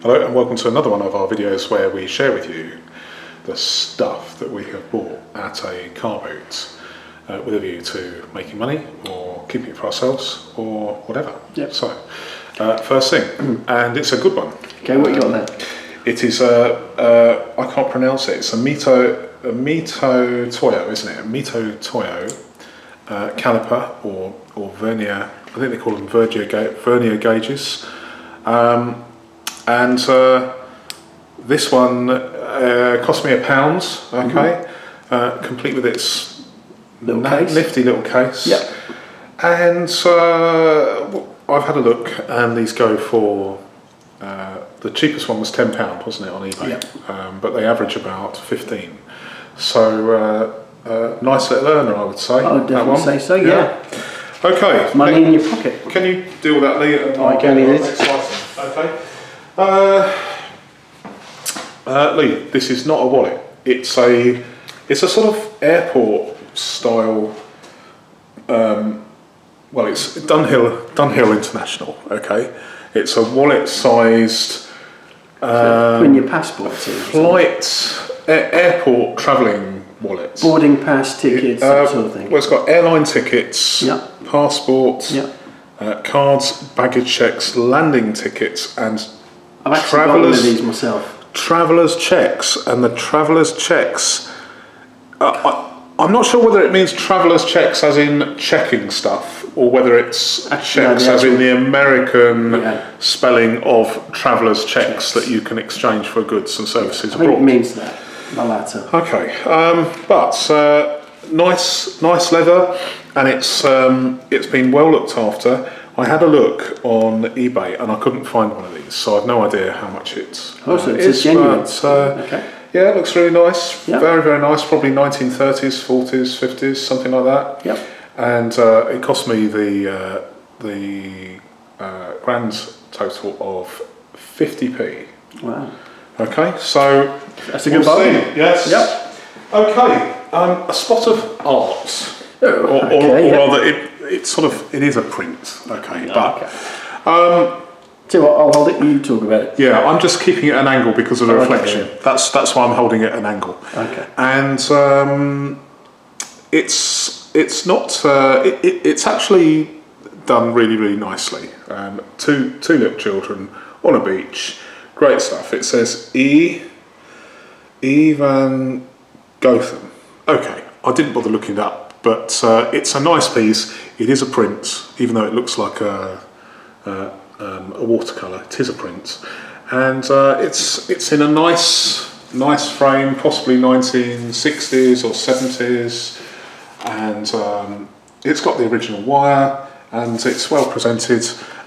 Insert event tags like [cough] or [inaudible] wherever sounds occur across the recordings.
Hello and welcome to another one of our videos where we share with you the stuff that we have bought at a car boot uh, with a view to making money or keeping it for ourselves or whatever. Yep. So, uh, first thing, [clears throat] and it's a good one. Okay, what you got there? It is a, uh, I can't pronounce it, it's a Mito, a Mitutoyo, isn't it? A Mitutoyo uh, caliper or, or vernier, I think they call them vernier, ga- vernier gauges. Um, and uh, this one uh, cost me a pound, okay, uh, complete with its Little case. nifty little case. Yep. And uh, I've had a look, and these go for uh, the cheapest one was ten pound, wasn't it, on eBay? Yep. Um, but they average about fifteen. So uh, uh, nice little earner, I would say. I would definitely say so, yeah. Okay. Money in your pocket. Can you deal with that, and I can get indeed. the next item, Okay. Uh, uh, Lee, this is not a wallet. It's a it's a sort of airport style. Um, well, it's Dunhill Dunhill International. Okay, it's a wallet sized Putting your passport flight a- airport travelling wallet. Boarding pass, tickets, Uh, that sort of thing. Well, it's got airline tickets, Yeah. passports, Yeah. uh, cards, baggage checks, landing tickets, and I've actually got one of these myself. travellers' checks. And the travellers' checks, uh, I, I'm not sure whether it means travellers' checks as in checking stuff, or whether it's Actually, checks the as in the American Yeah. spelling of travellers' checks that you can exchange for goods and services I think it means that. The latter. Okay, um, but uh, nice, nice leather, and it's um, it's been well looked after. I had a look on eBay and I couldn't find one of these, so I've no idea how much it Oh, so uh, it's is, genuine. but, uh, Okay. yeah, it looks really nice. Yeah. Very, very nice. Probably 1930s, 40s, 50s, something like that. Yep. And uh, it cost me the uh, the uh, grand total of 50p. Wow. Okay, so That's a good we'll bargain. Yes. Yep. Okay. Um, a spot of art, Oh, or, or, okay, or yeah. rather, it, it's sort of it is a print. Okay, but Okay. Tell you what, I'll hold it, you talk about it. yeah, I'm just keeping it at an angle because of the Oh, okay, reflection. That's that's why I'm holding it at an angle. Okay. And um, it's it's not uh, it, it, it's actually done really really nicely. Um, two two little children on a beach, great stuff. It says E E Van Gotham. Okay, I didn't bother looking it up, but uh, it's a nice piece. It is a print, even though it looks like a uh, um, a watercolor. It is a print, and uh, it's it's in a nice nice frame, possibly 1960s or 70s, and um, it's got the original wire, and it's well presented.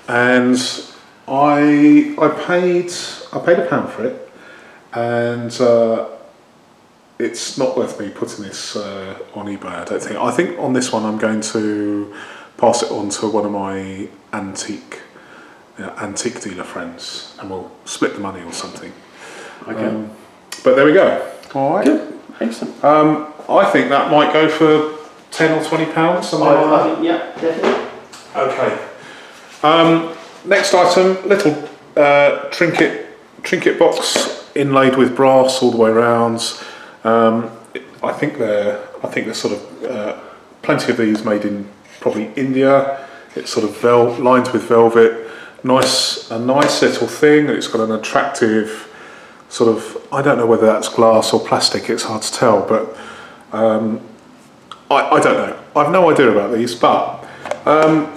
And I I paid I paid a pound for it, and. Uh, it's not worth me putting this uh, on eBay. I don't think. I think on this one I'm going to pass it on to one of my antique uh, antique dealer friends, and we'll split the money or something. Okay. Um, but there we go. All right. Good. Excellent. Um, I think that might go for ten or twenty pounds. Something like that. think, yeah, definitely. Okay. Um, next item, little uh, trinket trinket box inlaid with brass all the way around. Um, it- I think they're I think they're sort of uh, plenty of these made in probably India. It's sort of vel- lined with velvet. Nice a nice little thing. It's got an attractive sort of I don't know whether that's glass or plastic. It's hard to tell, but I, I don't know. I've no idea about these, but um,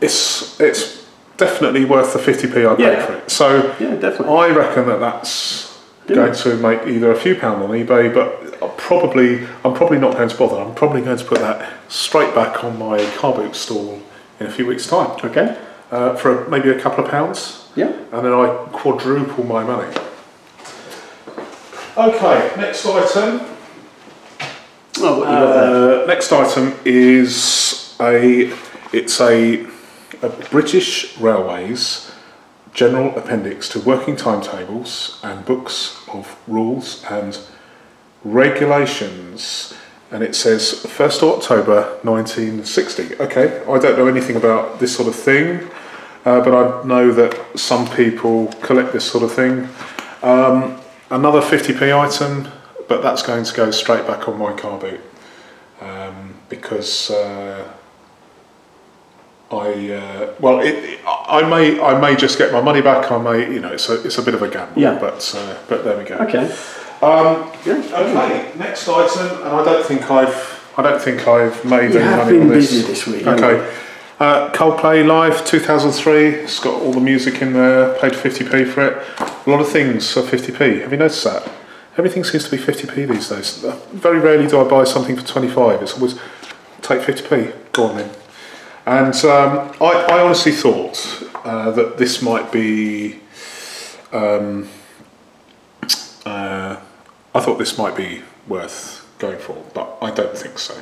it's it's definitely worth the 50p I paid Yeah. for it. So Yeah, definitely. I reckon that that's. Going to make either a few pound on eBay, but I'll probably I'm probably not going to bother. I'm probably going to put that straight back on my car boot stall in a few weeks' time Okay. uh, for maybe a couple of pounds, Yeah. and then I quadruple my money. Okay, next item. Oh, what you got there? Uh, next item is a it's a, a British Railways general appendix to working timetables and books of rules and regulations and it says 1st of October 1960. Okay, I don't know anything about this sort of thing. uh, but I know that some people collect this sort of thing. Um, another 50p item, but that's going to go straight back on my car boot um, because uh, I uh, well, it, it- I may I may just get my money back. I may you know it's a it's a bit of a gamble. Yeah. But uh, but there we go. Okay. Um, Yeah. okay. Next item, and I don't think I've I don't think I've made You any have money been on this. busy this week. Okay. Uh, Coldplay Live 2003. It's got all the music in there. Paid 50p for it. A lot of things are 50p. Have you noticed that? Everything seems to be 50p these days. Very rarely do I buy something for 25. It's always take 50p. Go on then. And um, I, I honestly thought uh, that this might be. Um, uh, I thought this might be worth going for, but I don't think so.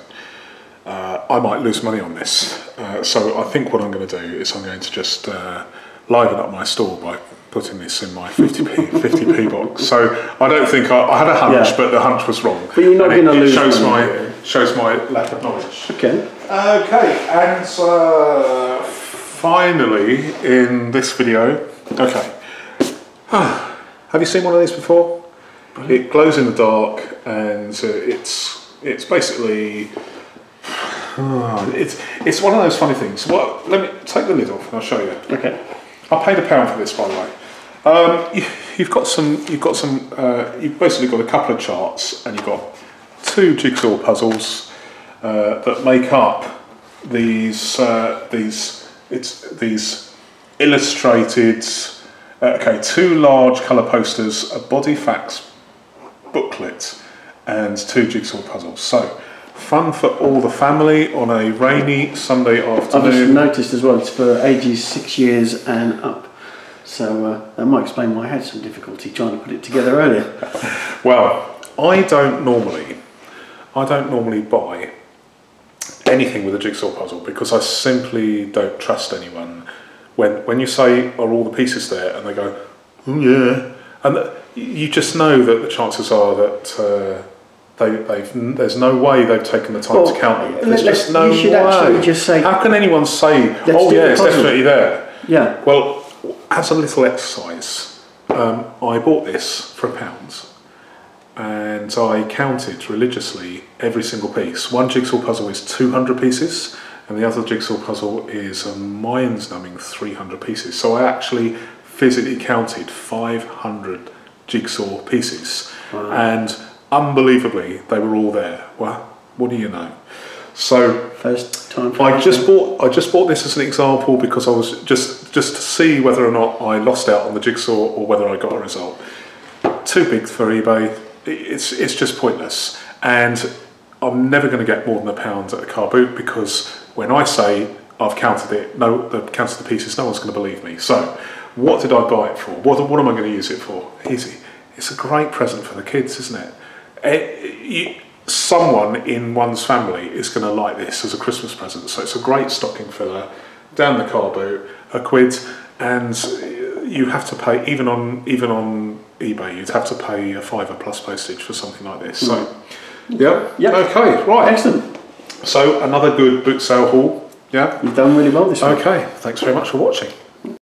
Uh, I might lose money on this. Uh, so I think what I'm going to do is I'm going to just uh, liven up my store by putting this in my 50p 50p box. So I don't think I, I had a hunch, Yeah. but the hunch was wrong. But you're not it- gonna it lose Shows money. my shows my lack of knowledge. Okay. Okay, and uh, finally in this video, okay. [sighs] Have you seen one of these before? It glows in the dark, and uh, it's it's basically [sighs] it's it's one of those funny things. Well, let me take the lid off and I'll show you. Okay. I paid a pound for this, by the way. Um, you, you've got some. You've got some. Uh, you've basically got a couple of charts, and you've got two jigsaw puzzles uh, that make up these. Uh, these. It's these illustrated. Uh, okay, two large colour posters, a body facts booklet, and two jigsaw puzzles. So, fun for all the family on a rainy Sunday afternoon. I've just noticed as well it's for ages six years and up. So uh, that might explain why I had some difficulty trying to put it together earlier. [laughs] Well, I don't normally, I don't normally buy anything with a jigsaw puzzle because I simply don't trust anyone. When when you say are all the pieces there, and they go, oh yeah, and th- you just know that the chances are that. Uh, they, they've, there's no way they've taken the time Well, to count them. There's just no you should way. actually just say- How can anyone say, "Oh yeah, it's puzzle." definitely there"? Yeah. Well, as a little exercise, um, I bought this for a pound and I counted religiously every single piece. One jigsaw puzzle is 200 pieces and the other jigsaw puzzle is a mind numbing 300 pieces. So I actually physically counted 500 jigsaw pieces and unbelievably they were all there. Well, what do you know? So First time for I just bought I just bought this as an example because I was just just to see whether or not I lost out on the jigsaw or whether I got a result. Too big for eBay. It's it's just pointless, and I'm never going to get more than a pound at a car boot because when I say I've counted it, no, the counted the pieces, no one's going to believe me. So, what did I buy it for? What what am I going to use it for? Easy. It's a great present for the kids, isn't it? Eh, you, someone in one's family is going to like this as a Christmas present. So it's a great stocking filler. Down the car boot, a quid, and you have to pay even on even on eBay. You'd have to pay a fiver plus postage for something like this. So, hmm. yeah, Yeah. okay, right. Excellent. So another good boot sale haul. Yeah. You've done really well this week. Okay. Thanks very much for watching.